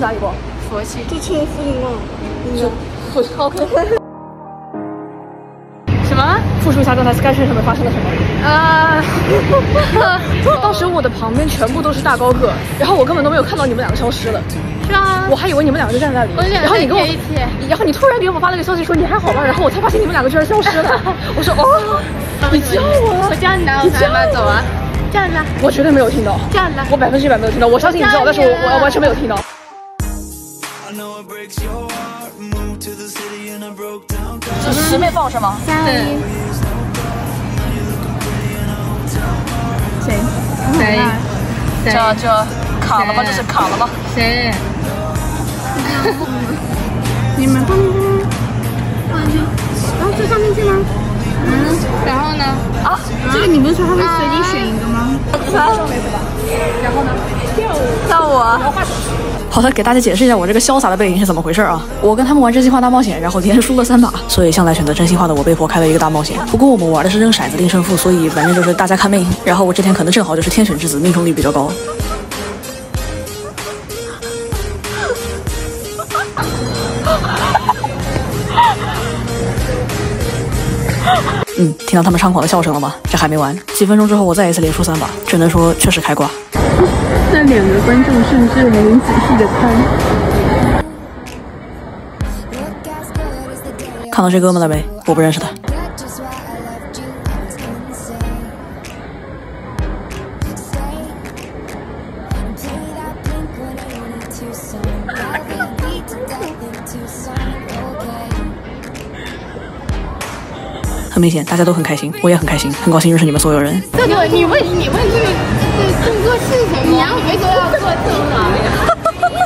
哪里过？佛系。就去附近逛。复 OK。什么？复述一下刚才 Sketch 上面发生了什么？啊，当时我的旁边全部都是大高个，然后我根本都没有看到你们两个消失了，是啊我，还以为你们两个就站在那里然后你跟我一起，然后你突然给我发了个消息说你还好吗？然后我才发现你们两个居然消失了。我说哦，你叫我了我，叫你呢，我才把走啊，这样子，我绝对没有听到，这样子。我百分之一百没有听到。我相信你知道，但是我我完全没有听到。这是十妹放是吗？对，谁？谁？这这卡了吗？这是卡了吗？谁？你们放进去，放进去，然后这放进去吗？嗯，然后呢？啊，这个你不是说他会随机选一个吗？叫我。好的，给大家解释一下我这个潇洒的背影是怎么回事啊？我跟他们玩真心话大冒险，然后连输了三把，所以向来选择真心话的我被迫开了一个大冒险。不过我们玩的是扔骰子定胜负，所以反正就是大家看命。然后我这天可能正好就是天选之子，命中率比较高。嗯，听到他们猖狂的笑声了吗？这还没完，几分钟之后我再一次连输三把，只能说确实开挂。那两个观众甚至没人仔细的看。看到这哥们了没？我不认识他。Just why I loved you was insane. Stay and play that Blink 182 song. Velvet beat to death in Tucson. Okay. 很明显，大家都很开心，我也很开心，很高兴认识你们所有人。这个你问你问这个动作是什么？你要没说要做这个，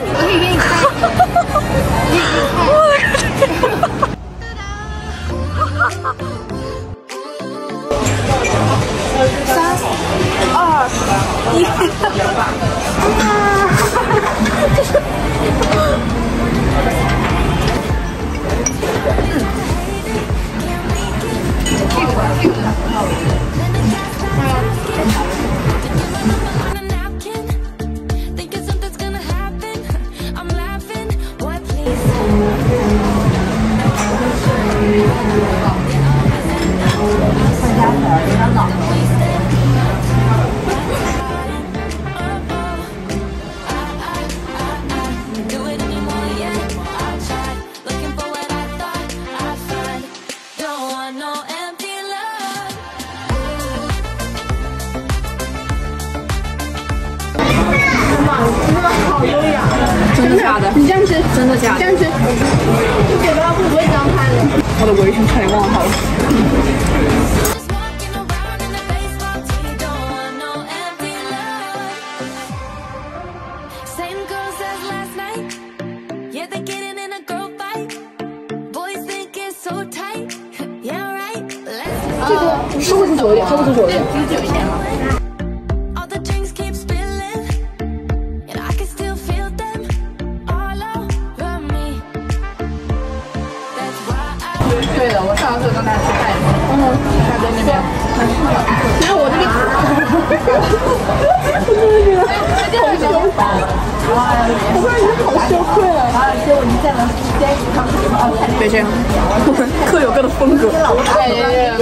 我可以给你看。On a 真的假的？你这样吃，真的假的？这样吃，就嘴巴会不会张开了？我的围裙差点忘了好了。Just walking girls as last night. 对的，我上次跟他吃饭，嗯，他在那边。然后我这边，好羞，我突然觉得好羞愧了。别这样，各有各的风格。哎呀呀，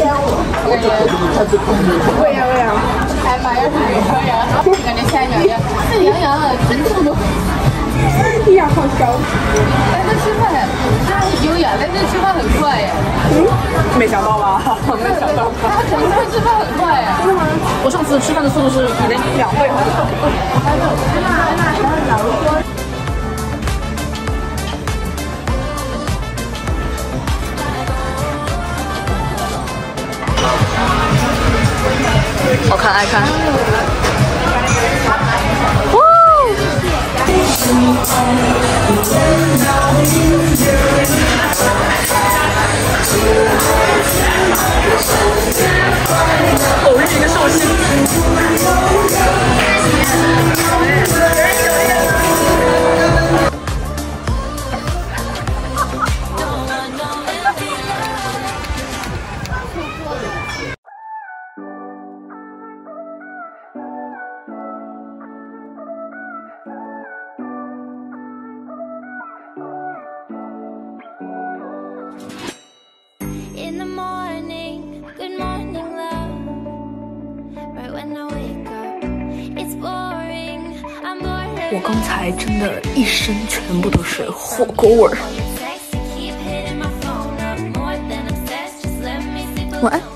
为呀为呀，哎妈呀，是女生呀，感觉夏洋洋，这洋洋啊，真动作。哎呀，好笑。但是吃饭他很优雅，但是吃饭很快呀。没想到吧？没想到吧？他可能会吃饭很快呀。我上次吃饭的速度是你的两倍。好看，爱看。so on. But then 我刚才真的一身全部都是火锅味儿。晚安。